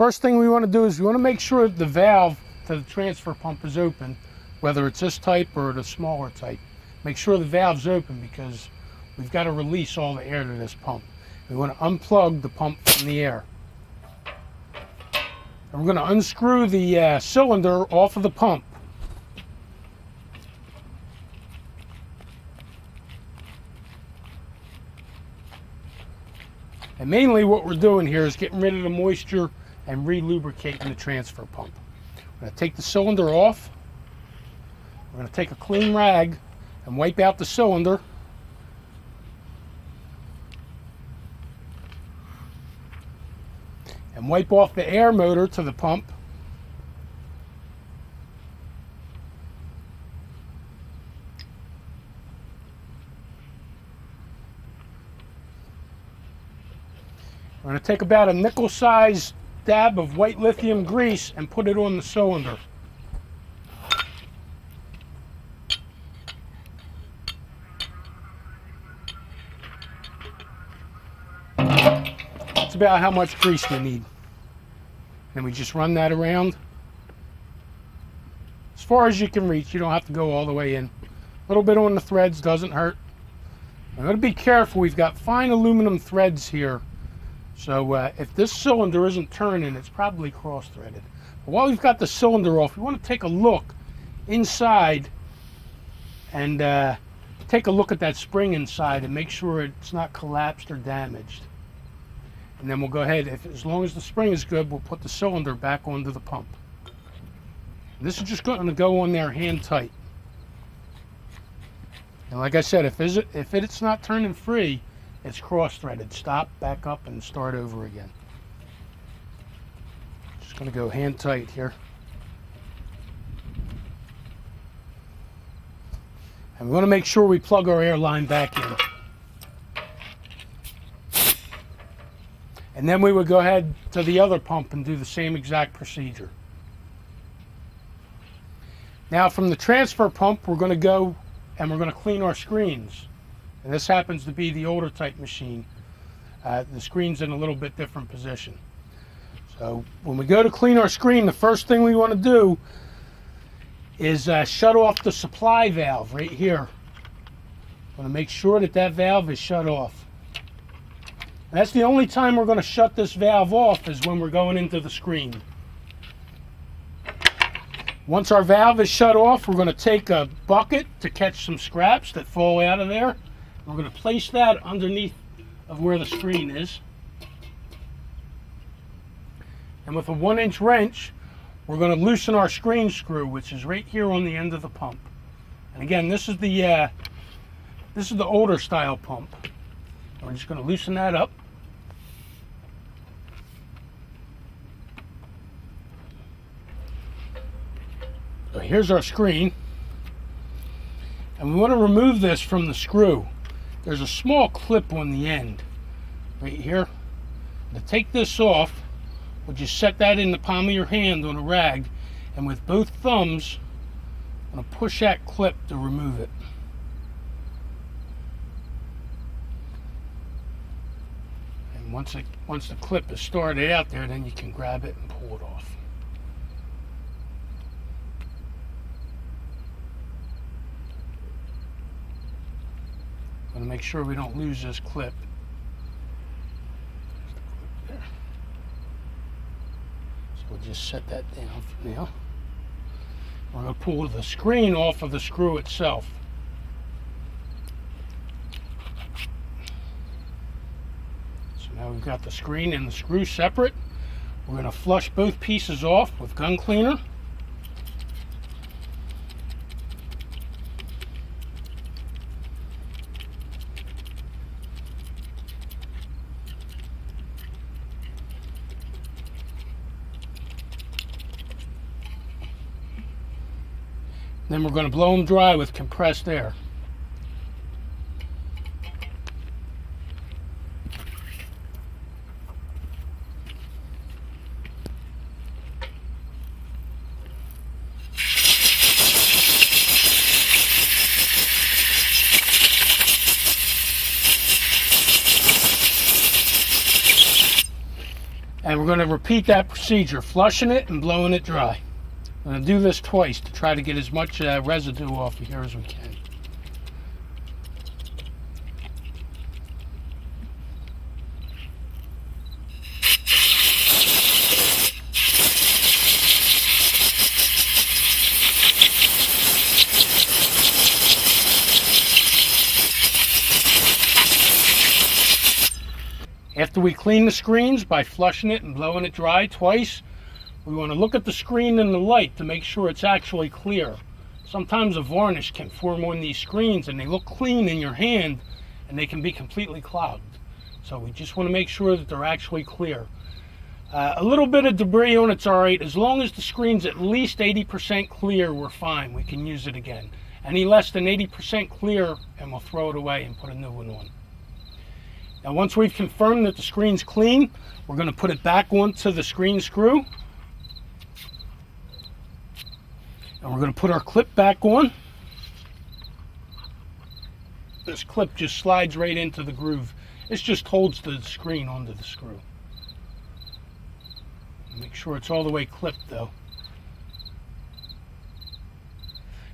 First thing we want to do is we want to make sure the valve to the transfer pump is open, whether it's this type or the smaller type. Make sure the valve's open because we've got to release all the air to this pump. We want to unplug the pump from the air. And we're going to unscrew the uh, cylinder off of the pump. And mainly what we're doing here is getting rid of the moisture and re-lubricating the transfer pump. I'm going to take the cylinder off. We're going to take a clean rag and wipe out the cylinder. And wipe off the air motor to the pump. We're going to take about a nickel size dab of white lithium grease and put it on the cylinder. That's about how much grease we need. And we just run that around. As far as you can reach, you don't have to go all the way in. A little bit on the threads doesn't hurt. I'm going to be careful. We've got fine aluminum threads here so uh, if this cylinder isn't turning, it's probably cross-threaded. While we've got the cylinder off, we want to take a look inside and uh, take a look at that spring inside and make sure it's not collapsed or damaged. And then we'll go ahead, if, as long as the spring is good, we'll put the cylinder back onto the pump. This is just going to go on there hand tight. And like I said, if, if it's not turning free, it's cross-threaded. Stop, back up, and start over again. Just going to go hand tight here. And we want to make sure we plug our air line back in. And then we would go ahead to the other pump and do the same exact procedure. Now from the transfer pump, we're going to go and we're going to clean our screens. And this happens to be the older type machine. Uh, the screen's in a little bit different position. So when we go to clean our screen, the first thing we want to do is uh, shut off the supply valve right here. Want to make sure that that valve is shut off. That's the only time we're going to shut this valve off is when we're going into the screen. Once our valve is shut off, we're going to take a bucket to catch some scraps that fall out of there. We're going to place that underneath of where the screen is. And with a one inch wrench, we're going to loosen our screen screw, which is right here on the end of the pump. And again, this is the uh, this is the older style pump. We're just going to loosen that up. So here's our screen. And we want to remove this from the screw there's a small clip on the end right here. To take this off, we'll just set that in the palm of your hand on a rag and with both thumbs, I'm going to push that clip to remove it. And once, it, once the clip is started out there, then you can grab it and pull it off. To make sure we don't lose this clip. So we'll just set that down for now. We're going to pull the screen off of the screw itself. So now we've got the screen and the screw separate. We're going to flush both pieces off with gun cleaner. and we're going to blow them dry with compressed air. And we're going to repeat that procedure, flushing it and blowing it dry. I'm going to do this twice to try to get as much uh, residue off of here as we can. After we clean the screens by flushing it and blowing it dry twice, we want to look at the screen in the light to make sure it's actually clear. Sometimes a varnish can form on these screens and they look clean in your hand and they can be completely clogged. So we just want to make sure that they're actually clear. Uh, a little bit of debris on it's alright. As long as the screen's at least 80% clear, we're fine. We can use it again. Any less than 80% clear and we'll throw it away and put a new one on. Now once we've confirmed that the screen's clean, we're going to put it back onto the screen screw. And we're going to put our clip back on. This clip just slides right into the groove. This just holds the screen onto the screw. Make sure it's all the way clipped though.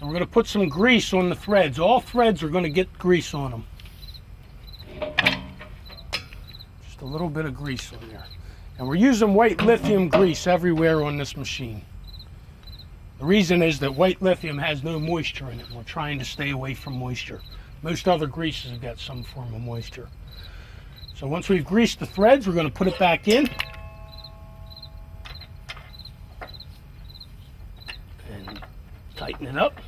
And we're going to put some grease on the threads. All threads are going to get grease on them. Just a little bit of grease on there. And we're using white lithium grease everywhere on this machine. The reason is that white lithium has no moisture in it. We're trying to stay away from moisture. Most other greases have got some form of moisture. So once we've greased the threads, we're going to put it back in. And tighten it up.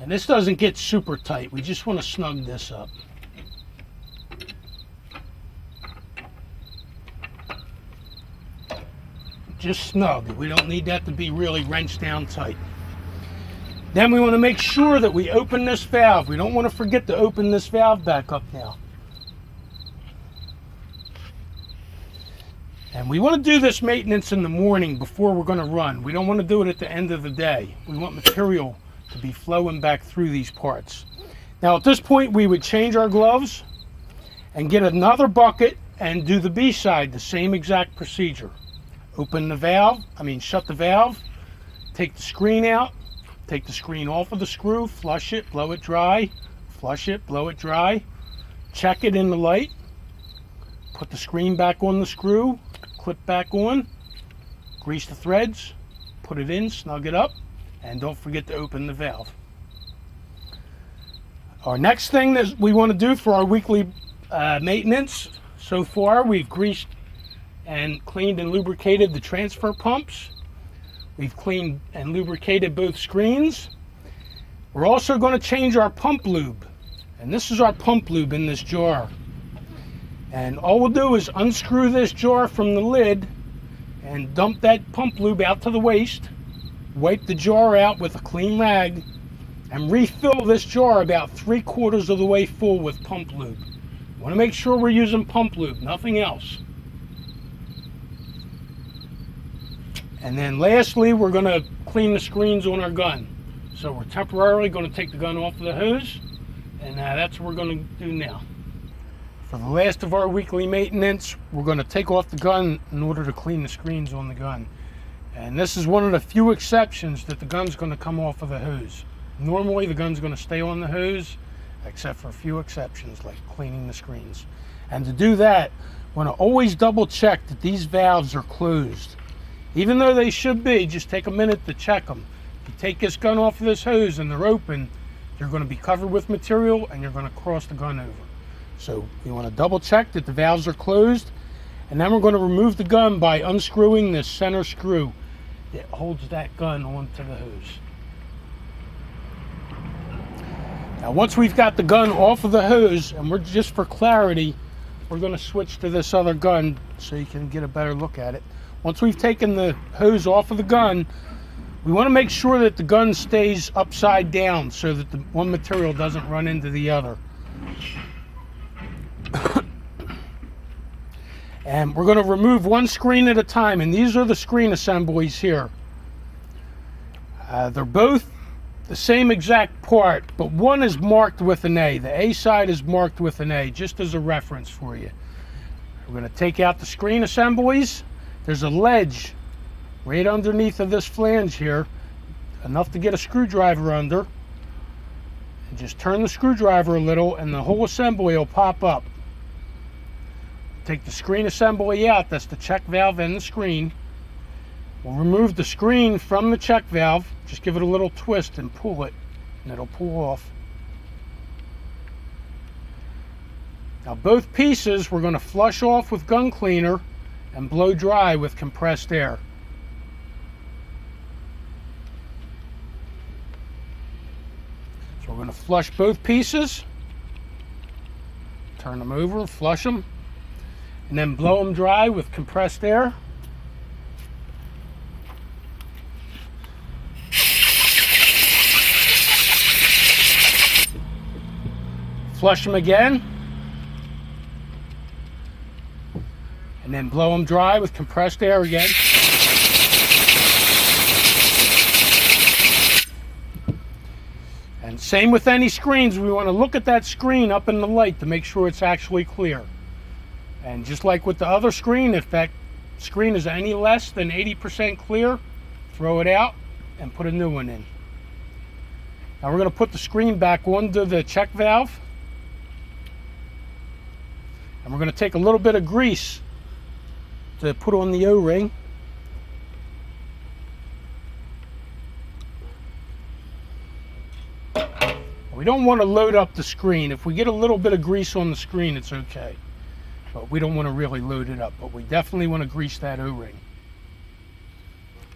And this doesn't get super tight. We just want to snug this up. Just snug. We don't need that to be really wrenched down tight. Then we want to make sure that we open this valve. We don't want to forget to open this valve back up now. And we want to do this maintenance in the morning before we're going to run. We don't want to do it at the end of the day. We want material to be flowing back through these parts. Now at this point we would change our gloves and get another bucket and do the B side, the same exact procedure. Open the valve, I mean shut the valve, take the screen out, take the screen off of the screw, flush it, blow it dry, flush it, blow it dry, check it in the light, put the screen back on the screw, clip back on, grease the threads, put it in, snug it up, and don't forget to open the valve. Our next thing that we want to do for our weekly uh, maintenance, so far we've greased and cleaned and lubricated the transfer pumps. We've cleaned and lubricated both screens. We're also going to change our pump lube. And this is our pump lube in this jar. And all we'll do is unscrew this jar from the lid and dump that pump lube out to the waste wipe the jar out with a clean rag, and refill this jar about three quarters of the way full with pump lube. Want to make sure we're using pump lube, nothing else. And then lastly, we're going to clean the screens on our gun. So we're temporarily going to take the gun off of the hose, and uh, that's what we're going to do now. For the last of our weekly maintenance, we're going to take off the gun in order to clean the screens on the gun. And this is one of the few exceptions that the gun's going to come off of the hose. Normally the gun's going to stay on the hose, except for a few exceptions like cleaning the screens. And to do that, want to always double check that these valves are closed. Even though they should be, just take a minute to check them. If you take this gun off of this hose and they're open, you're going to be covered with material and you're going to cross the gun over. So you want to double check that the valves are closed and then we're going to remove the gun by unscrewing the center screw that holds that gun onto the hose. Now once we've got the gun off of the hose, and we're just for clarity, we're going to switch to this other gun so you can get a better look at it. once we've taken the hose off of the gun, we want to make sure that the gun stays upside down so that the one material doesn't run into the other. And we're going to remove one screen at a time, and these are the screen assemblies here. Uh, they're both the same exact part, but one is marked with an A. The A side is marked with an A, just as a reference for you. We're going to take out the screen assemblies. There's a ledge right underneath of this flange here, enough to get a screwdriver under. And just turn the screwdriver a little and the whole assembly will pop up. Take the screen assembly out, that's the check valve and the screen. We'll remove the screen from the check valve, just give it a little twist and pull it, and it'll pull off. Now both pieces we're going to flush off with gun cleaner and blow dry with compressed air. So we're going to flush both pieces, turn them over, flush them, and then blow them dry with compressed air. Flush them again. and then blow them dry with compressed air again. And same with any screens, we want to look at that screen up in the light to make sure it's actually clear. And just like with the other screen, if that screen is any less than 80% clear, throw it out and put a new one in. Now we're going to put the screen back under the check valve. And we're going to take a little bit of grease to put on the O-ring. We don't want to load up the screen. If we get a little bit of grease on the screen, it's okay. But we don't want to really load it up. But we definitely want to grease that O-ring.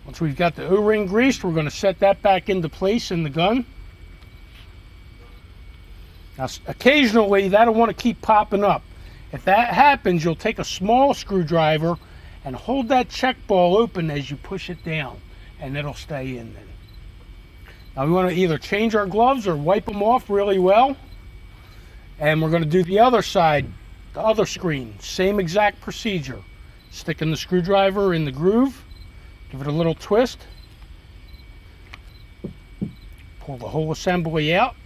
Once we've got the O-ring greased, we're going to set that back into place in the gun. Now, occasionally, that'll want to keep popping up. If that happens, you'll take a small screwdriver and hold that check ball open as you push it down and it'll stay in then. Now we want to either change our gloves or wipe them off really well. And we're going to do the other side, the other screen. Same exact procedure. Sticking the screwdriver in the groove, give it a little twist, pull the whole assembly out,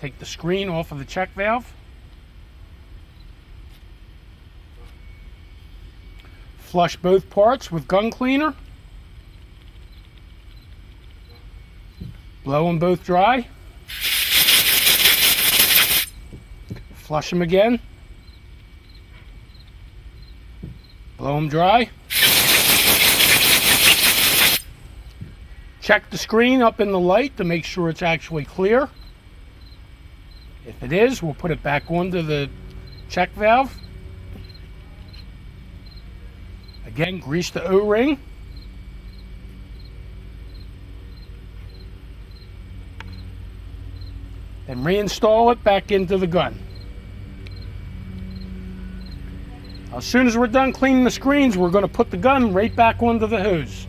take the screen off of the check valve, Flush both parts with gun cleaner. Blow them both dry. Flush them again. Blow them dry. Check the screen up in the light to make sure it's actually clear. If it is, we'll put it back onto the check valve. Again, grease the O-ring. And reinstall it back into the gun. As soon as we're done cleaning the screens, we're going to put the gun right back onto the hose.